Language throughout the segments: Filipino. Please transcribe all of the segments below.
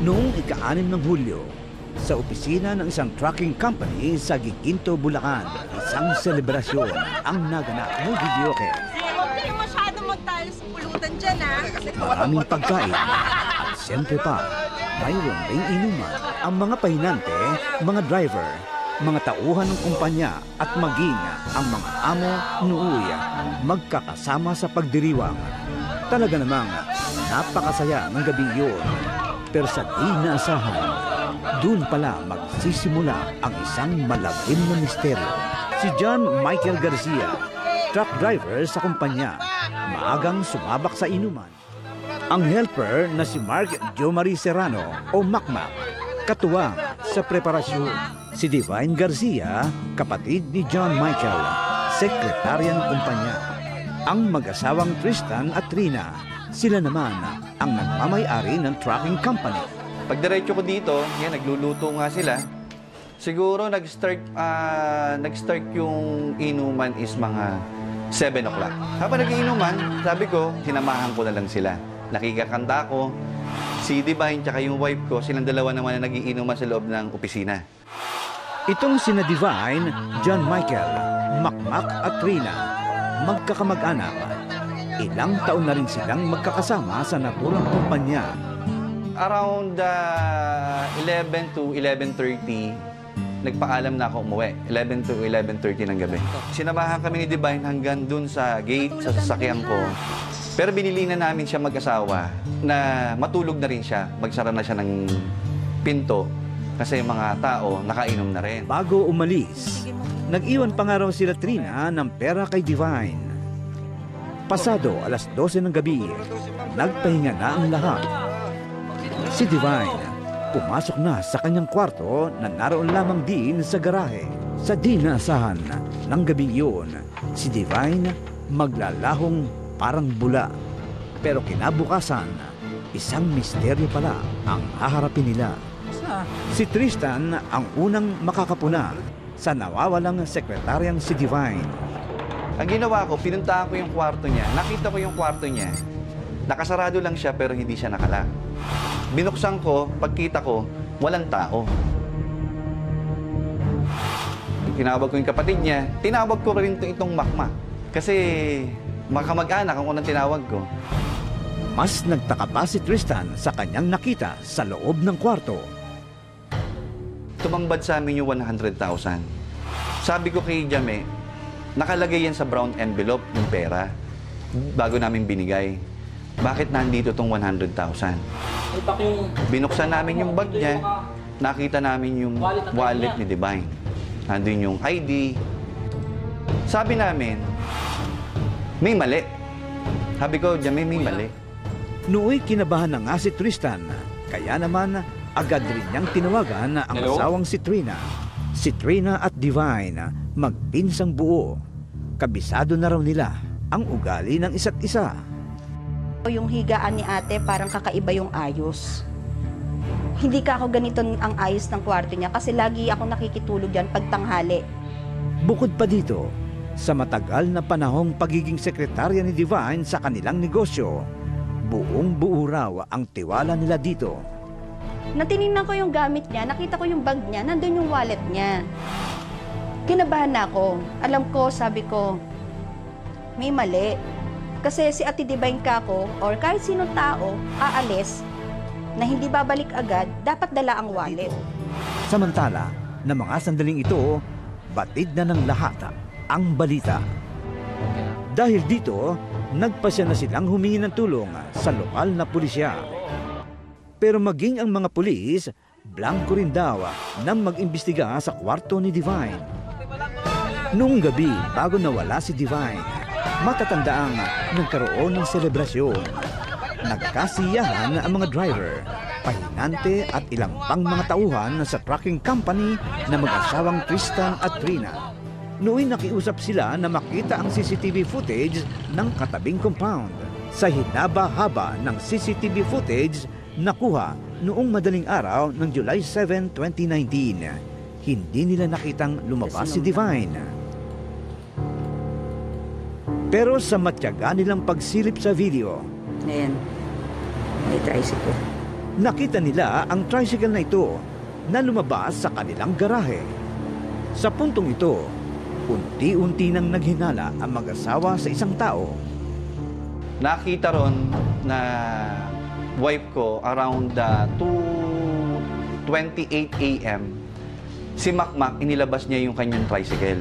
Noong ika-anim ng Hulyo, sa opisina ng isang trucking company sa Giginto, Bulacan, isang selebrasyon ang naganap ng videoke. Huwag kayo masyado magtayo sa pulutan dyan, ha? Maraming pagkain at siyempre pa, mayroon ding inuman ang mga pahinante, mga driver, mga tauhan ng kumpanya at maging ang mga amo nuuy magkakasama sa pagdiriwang. Talaga namang napakasaya ng gabi yun. Pero sa di naasahan, doon pala magsisimula ang isang malabim na misteryo. Si John Michael Garcia, truck driver sa kumpanya, maagang sumabak sa inuman. Ang helper na si Mark Jomari Serrano o Makmak, katuwang sa preparasyon. Si Divine Garcia, kapatid ni John Michael, sekretarya ng kumpanya. Ang mag-asawang Tristan at Trina, sila naman ang nagmamayari ng trucking company. Pagdiretso ko dito, yan, nagluluto nga sila. Siguro nag-start, ah, nag-start yung inuman is mga 7 o'clock. Habang nag-iinuman, sabi ko, sinamahan ko na lang sila. Nakikakanta ko, si Divine tsaka yung wife ko, silang dalawa naman na nagiinuman sa loob ng opisina. Itong sina Divine, John Michael, Makmak at Trina, magkakamag-anak. Ilang taon na rin silang magkakasama sa naturang kumpanya. Around ah, 11 to 11.30, nagpaalam na ako umuwi. 11 to 11.30 ng gabi. Sinamahan kami ni Divine hanggang dun sa gate, sa sasakyan ko. Pero binili na namin siya mag-asawa na matulog na rin siya. Magsara na siya ng pinto kasi yung mga tao nakainom na rin. Bago umalis, nag-iwan pa nga raw sila Trina ng pera kay Divine. Pasado alas 12 ng gabi, nagpahinga na ang lahat. Si Divine, pumasok na sa kanyang kwarto na naroon lamang din sa garahe. Sa di naasahan ng gabi yun, si Divine maglalahong parang bula. Pero kinabukasan, isang misteryo pala ang haharapin nila. Si Tristan ang unang makakapuna sa nawawalang sekretaryang si Divine. Ang ginawa ko, pinuntahan ko yung kwarto niya. Nakita ko yung kwarto niya. Nakasarado lang siya pero hindi siya nakala. Binuksan ko, pagkita ko, walang tao. Tinawag ko yung kapatid niya. Tinawag ko rin ito- itong makma. Kasi makamag-anak ang unang tinawag ko. Mas nagtaka pa si Tristan sa kanyang nakita sa loob ng kwarto. Tumambad sa amin yung 100,000. Sabi ko kay Jame, nakalagay yan sa brown envelope yung pera bago namin binigay. Bakit nandito tong 100,000? Binuksan namin yung bag niya, nakita namin yung wallet ni Divine. Nandun yung ID. Sabi namin, may mali. Sabi ko, Jame, may mali. Nooy kinabahan na nga si Tristan, kaya naman agad rin niyang tinawagan ang Hello? asawang si Trina. Si Trina at Divine magpinsang buo. Kabisado na raw nila ang ugali ng isa't isa. Yung higaan ni ate, parang kakaiba yung ayos. Hindi ka ako ganito ang ayos ng kwarto niya kasi lagi ako nakikitulog yan pag tanghali. Bukod pa dito, sa matagal na panahong pagiging sekretarya ni Divine sa kanilang negosyo, buong buo raw ang tiwala nila dito. Natinignan ko yung gamit niya, nakita ko yung bag niya, nandun yung wallet niya. Kinabahan na ako. Alam ko, sabi ko, may mali. Kasi si Ate Divine Kako or kahit sinong tao aalis na hindi babalik agad, dapat dala ang wallet. Samantala, na mga sandaling ito, batid na ng lahat ang balita. Dahil dito, nagpasya na silang humingi ng tulong sa lokal na pulisya. Pero maging ang mga pulis, blanco rin daw nang mag-imbestiga sa kwarto ni Divine. Noong gabi, bago nawala si Divine, matatandaang nagkaroon ng selebrasyon. Nagkasiyahan ang mga driver, pahinante at ilang pang mga tauhan sa trucking company na mag-asawang Tristan at Trina. Nooy nakiusap sila na makita ang CCTV footage ng katabing compound. Sa hinaba-haba ng CCTV footage nakuha noong madaling araw ng July 7, 2019. Hindi nila nakitang lumabas si Divine. Pero sa matyaga nilang pagsilip sa video, Ayan, may tricycle. Nakita nila ang tricycle na ito na lumabas sa kanilang garahe. Sa puntong ito, unti-unti nang naghinala ang mag-asawa sa isang tao. Nakita ron na wife ko around uh, 2.28 a.m. Si Makmak, inilabas niya yung kanyang tricycle.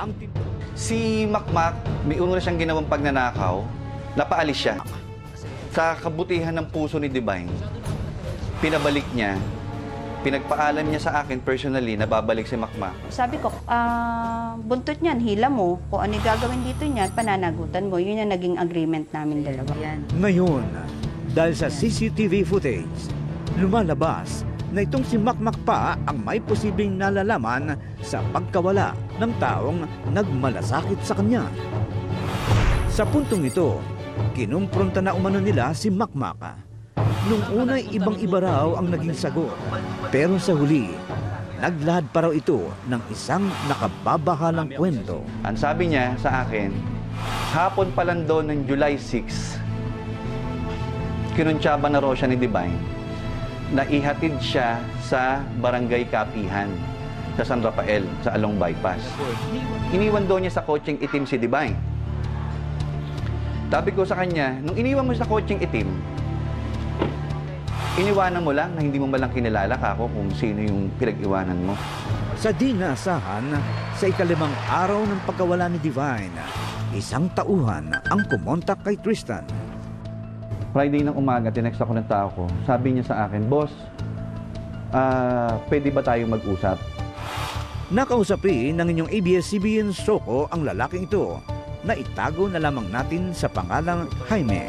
Ang tin- Si Makmak, may una siyang ginawang pagnanakaw, napaalis siya. Sa kabutihan ng puso ni Divine, pinabalik niya, pinagpaalam niya sa akin personally na babalik si Makmak. Sabi ko, ah, buntot niyan, hila mo. Kung ano yung gagawin dito niyan, pananagutan mo. Yun yung naging agreement namin dalawa. Yan. Ngayon, dahil sa CCTV footage, lumalabas na itong si Makmak pa ang may posibleng nalalaman sa pagkawala ng taong nagmalasakit sa kanya. Sa puntong ito, kinumpronta na umano nila si Makmak. Nung una'y ibang-iba raw ang naging sagot. Pero sa huli, naglahad pa raw ito ng isang nakababahalang kwento. Ang sabi niya sa akin, hapon pa lang doon ng July 6, kinuntsaba na raw siya ni Divine na ihatid siya sa barangay Kapihan sa San Rafael, sa Along Bypass. Iniwan doon niya sa coaching itim si Divine. Sabi ko sa kanya, nung iniwan mo sa coaching itim, iniwanan mo lang na hindi mo malang kinilala ka ako kung sino yung pinag-iwanan mo. Sa di naasahan, sa ikalimang araw ng pagkawala ni Divine, isang tauhan ang kumontak kay Tristan. Friday ng umaga, tinext ako ng tao ko. Sabi niya sa akin, Boss, ah, pwede ba tayo mag-usap? Nakausapin ng inyong ABS-CBN Soko ang lalaking ito na itago na lamang natin sa pangalang Jaime.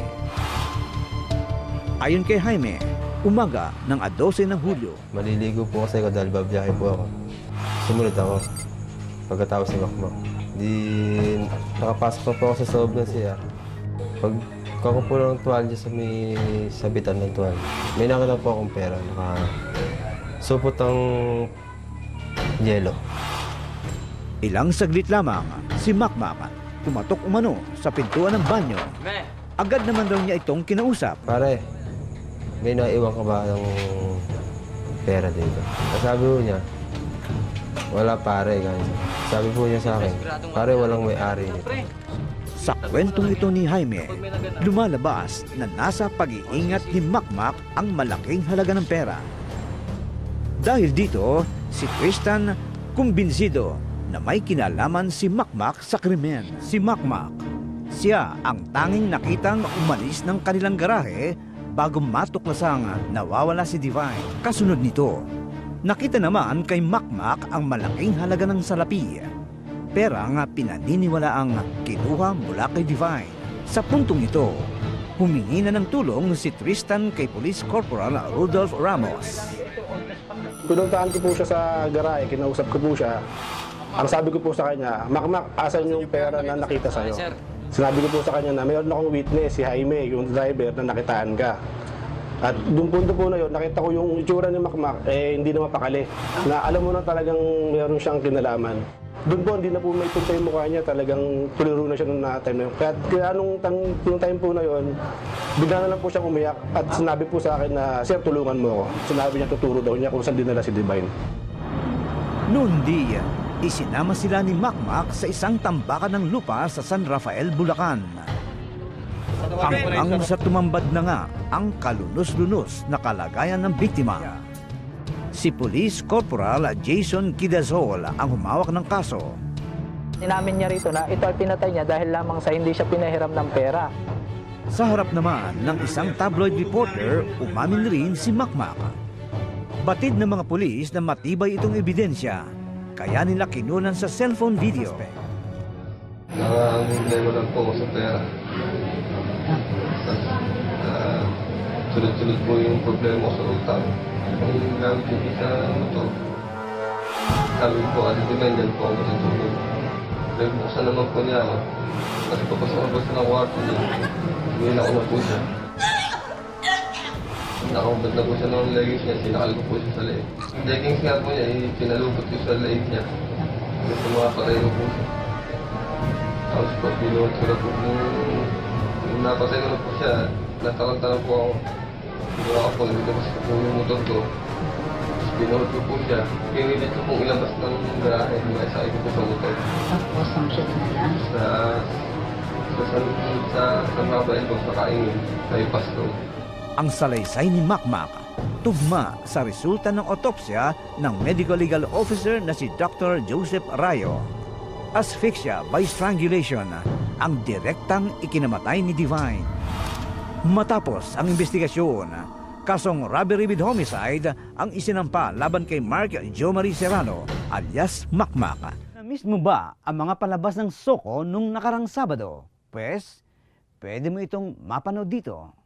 Ayon kay Jaime, umaga ng 12 ng Hulyo, Maliligo po kasi ako dahil babiyahe po ako. Sumunod ako. Pagkatapos ni Makmak. Di nakapasok pa po ako sa ng CR. Pag kako po ng tuwalya sa may sabitan ng tuwalya, may nakita po akong pera. Naka supot ang yelo. ilang saglit lamang si Makmak tumatok umano sa pintuan ng banyo. Agad naman daw niya itong kinausap. Pare, may naiwan ka ba ng pera dito? Sabi po niya, wala pare. Ganyan. Sabi po niya sa akin, pare walang may-ari nito. Sa kwentong ito ni Jaime, lumalabas na nasa pag-iingat ni Makmak ang malaking halaga ng pera. Dahil dito, si Tristan kumbinsido na may kinalaman si Makmak sa krimen. Si Makmak, siya ang tanging nakitang umalis ng kanilang garahe bago matuklasang nawawala si Divine. Kasunod nito, nakita naman kay Makmak ang malaking halaga ng salapi pera nga pinaniniwala ang kinuha mula kay Divine. Sa puntong ito, humingi na ng tulong si Tristan kay Police Corporal Rudolph Ramos. Pinuntahan ko po siya sa garahe, kinausap ko po siya. Ang sabi ko po sa kanya, Makmak, asan yung pera na nakita sa'yo? Sinabi ko po sa kanya na mayroon akong witness, si Jaime, yung driver na nakitaan ka. At doon punto po na yun, nakita ko yung itsura ni Makmak, eh hindi na mapakali. Na alam mo na talagang mayroon siyang kinalaman. Doon po, hindi na po may punta yung mukha niya, talagang tuliro na siya nung na time na yun. Kaya, kaya nung, tang, nung time po na yun, bigla na lang po siyang umiyak at sinabi po sa akin na, Sir, tulungan mo ako. Sinabi niya, tuturo daw niya kung saan dinala si Divine. Noon di, isinama sila ni Makmak sa isang tambakan ng lupa sa San Rafael, Bulacan. Hanggang sa tumambad na nga ang kalunos-lunos na kalagayan ng biktima. Si Police Corporal Jason Kidazol ang humawak ng kaso. Inamin niya rito na ito ay pinatay niya dahil lamang sa hindi siya pinahiram ng pera. Sa harap naman ng isang tabloid reporter, umamin rin si Makmak. Batid ng mga pulis na matibay itong ebidensya, kaya nila kinunan sa cellphone video. Ang problema lang po sa pera. Ah, Sunod-sunod po yung problema ko sa. Yung gamit yung isa motor. Sabi ko Dimen, dyan po ako matutulog. Nagbukasan naman po niya ako. Kasi papasok na sa kwarto niya. Uwi na ko na po siya. Nakahubad na po siya ng leggings niya, sinakal ko po siya sa leeg. Leggings nga po niya, eh, pinalupot ko sa leeg niya. Patay ko po siya. Tapos po, pinuhat ko na po nung napatay ko na po siya, nataranta na po ako. Ginawa ko po, nilabas ko po yung motor ko. Pinuhod ko po siya. Pinilit ko pong ilabas ng garahe. Maisakay ko po sa motor. Tapos, ang shoot na lang. Sa sa sa sa sa Mabel po sa kaingin. Sa Ipasto. Ang salaysay ni Makmak, tugma sa resulta ng otopsya ng medical legal officer na si Dr. Joseph Rayo. Asphyxia by strangulation ang direktang ikinamatay ni Divine. Matapos ang investigasyon, kasong robbery with homicide ang isinampa laban kay Mark Jomari Serrano alias Makmak. Na-miss mo ba ang mga palabas ng Soko nung nakarang Sabado? Pwes, pwede mo itong mapanood dito